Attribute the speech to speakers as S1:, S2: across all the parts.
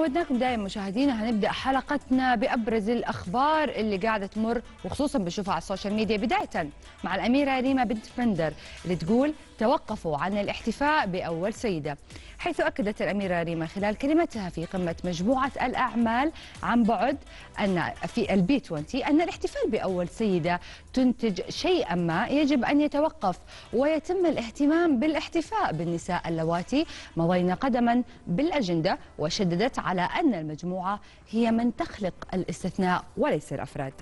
S1: وعدناكم دائما مشاهدينا هنبدأ حلقتنا بأبرز الأخبار اللي قاعدة تمر وخصوصا بنشوفها على ال social media. بدايه مع الأميرة ريما بنت بندر اللي تقول توقفوا عن الاحتفاء بأول سيدة حيث أكدت الأميرة ريما خلال كلمتها في قمة مجموعة الأعمال عن بعد أن في ال B 20 أن الاحتفال بأول سيدة تنتج شيئا ما يجب أن يتوقف ويتم الاهتمام بالاحتفاء بالنساء اللواتي مضين قدما بالأجندة وشددت على أن المجموعة هي من تخلق الاستثناء وليس الأفراد.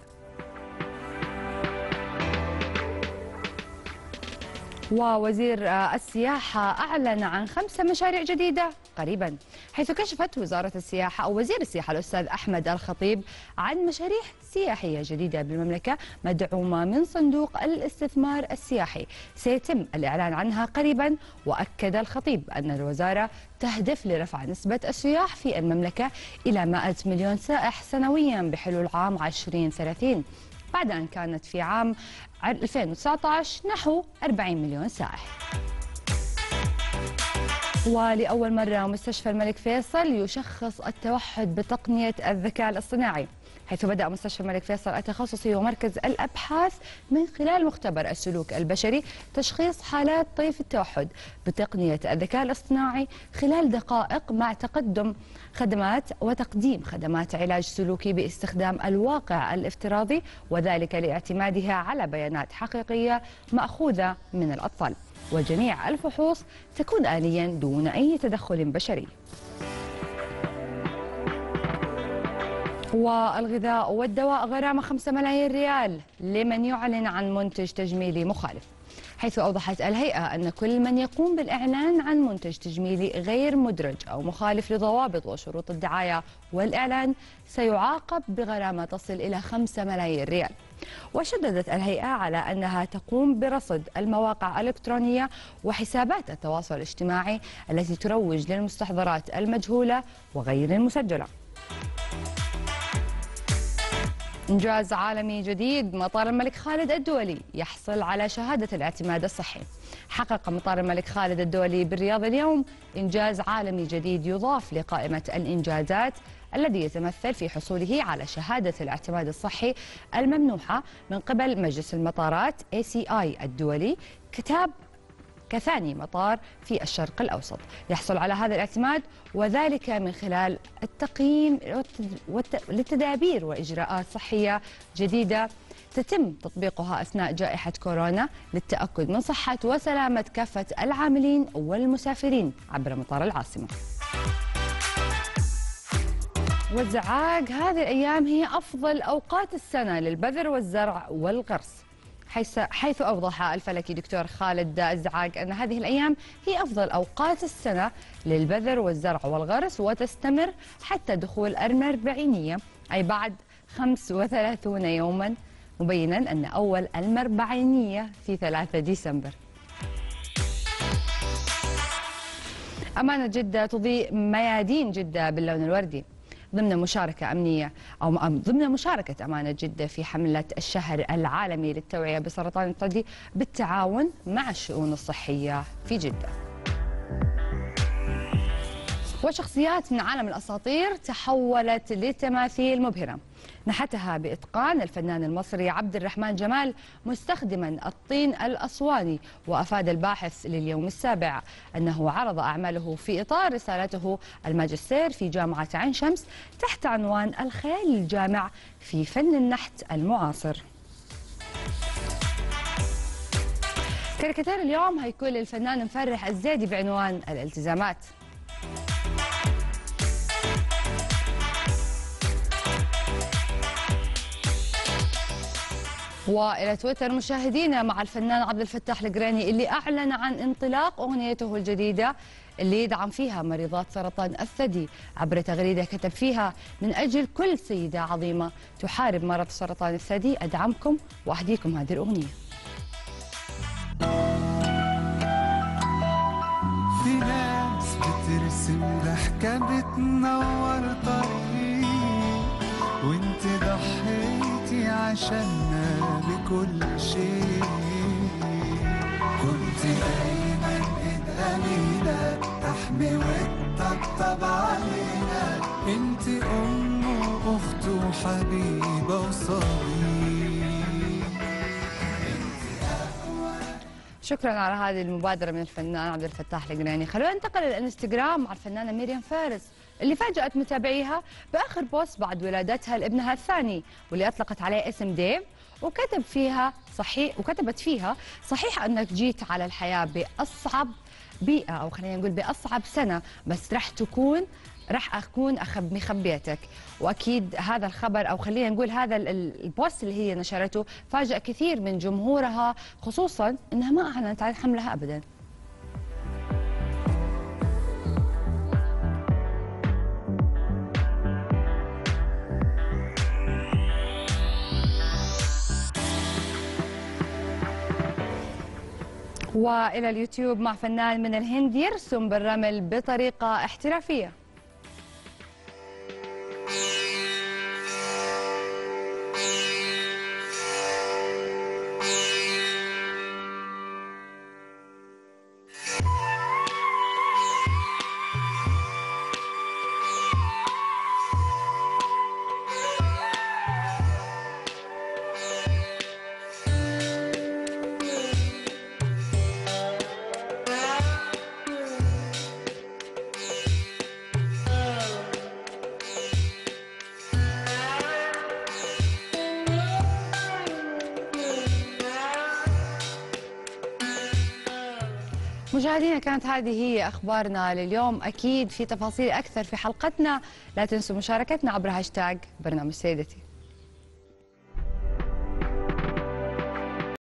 S1: ووزير السياحة أعلن عن خمس مشاريع جديدة قريبا حيث كشفت وزارة السياحة أو وزير السياحة الأستاذ أحمد الخطيب عن مشاريع سياحية جديدة بالمملكة مدعومة من صندوق الاستثمار السياحي. سيتم الإعلان عنها قريبا وأكد الخطيب أن الوزارة تهدف لرفع نسبة السياح في المملكة إلى 100 مليون سائح سنويا بحلول عام 2030 بعد أن كانت في عام 2019 نحو 40 مليون سائح ولأول مرة مستشفى الملك فيصل يشخص التوحد بتقنية الذكاء الاصطناعي. حيث بدأ مستشفى الملك فيصل التخصصي ومركز الأبحاث من خلال مختبر السلوك البشري تشخيص حالات طيف التوحد بتقنية الذكاء الاصطناعي خلال دقائق مع تقدم خدمات وتقديم خدمات علاج سلوكي باستخدام الواقع الافتراضي وذلك لاعتمادها على بيانات حقيقية مأخوذة من الأطفال. وجميع الفحوص تكون آليا دون أي تدخل بشري. والغذاء والدواء غرامة 5 ملايين ريال لمن يعلن عن منتج تجميلي مخالف حيث أوضحت الهيئة أن كل من يقوم بالإعلان عن منتج تجميلي غير مدرج أو مخالف لضوابط وشروط الدعاية والإعلان سيعاقب بغرامة تصل إلى 5 ملايين ريال. وشددت الهيئة على أنها تقوم برصد المواقع الإلكترونية وحسابات التواصل الاجتماعي التي تروج للمستحضرات المجهولة وغير المسجلة. إنجاز عالمي جديد مطار الملك خالد الدولي يحصل على شهادة الاعتماد الصحي. حقق مطار الملك خالد الدولي بالرياض اليوم إنجاز عالمي جديد يضاف لقائمة الإنجازات الذي يتمثل في حصوله على شهادة الاعتماد الصحي الممنوحة من قبل مجلس المطارات ACI الدولي. كتاب كثاني مطار في الشرق الأوسط. يحصل على هذا الاعتماد وذلك من خلال التقييم للتدابير وإجراءات صحية جديدة تتم تطبيقها أثناء جائحة كورونا للتأكد من صحة وسلامة كافة العاملين والمسافرين عبر مطار العاصمة. والزعاق هذه الأيام هي أفضل أوقات السنة للبذر والزرع والغرس. حيث حيث أوضح الفلكي دكتور خالد الزعاق أن هذه الأيام هي أفضل أوقات السنة للبذر والزرع والغرس وتستمر حتى دخول المربعينية أي بعد 35 يوما مبينا أن أول المربعينية في 3 ديسمبر. أمانة جدة تضيء ميادين جدة باللون الوردي ضمن مشاركة أمنية أو ضمن مشاركة أمانة جدة في حملة الشهر العالمي للتوعية بسرطان الثدي بالتعاون مع الشؤون الصحية في جدة. وشخصيات من عالم الأساطير تحولت لتماثيل مبهرة. نحتها بإتقان الفنان المصري عبد الرحمن جمال مستخدما الطين الأسواني وأفاد الباحث لليوم السابع أنه عرض أعماله في إطار رسالته الماجستير في جامعة عين شمس تحت عنوان الخيال الجامع في فن النحت المعاصر. كاريكاتير اليوم هيكون للفنان مفرح الزيدي بعنوان الالتزامات. وإلى تويتر مشاهدينا مع الفنان عبد الفتاح القريني اللي أعلن عن انطلاق أغنيته الجديدة اللي يدعم فيها مريضات سرطان الثدي عبر تغريدة كتب فيها من أجل كل سيدة عظيمة تحارب مرض سرطان الثدي أدعمكم وأهديكم هذه الأغنية.
S2: في ناس بترسم ضحكة بتنور طريق وانت ضحيتي عشاننا بكل شيء. كنت دايما ايد امينه تحمي وتطبطب علينا. انت أم وأخت وحبيبة وصديق
S1: شكرا على هذه المبادرة من الفنان عبد الفتاح الجريني. خلونا ننتقل للانستغرام مع الفنانة ميريام فارس. اللي فاجأت متابعيها بآخر post بعد ولادتها لابنها الثاني واللي أطلقت عليه اسم ديف وكتب فيها صحيح وكتبت فيها صحيح أنك جيت على الحياة بأصعب بيئة أو خلينا نقول بأصعب سنة بس راح تكون راح أكون اخب مخبيتك. وأكيد هذا الخبر أو خلينا نقول هذا ال- ال- البوست اللي هي نشرته فاجأ كثير من جمهورها خصوصا إنها ما أعلنت عن حملها ابدا. وإلى اليوتيوب مع فنان من الهند يرسم بالرمل بطريقة احترافية. مشاهدينا كانت هذه هي أخبارنا لليوم. أكيد في تفاصيل أكثر في حلقتنا. لا تنسوا مشاركتنا عبر هاشتاج برنامج سيدتي.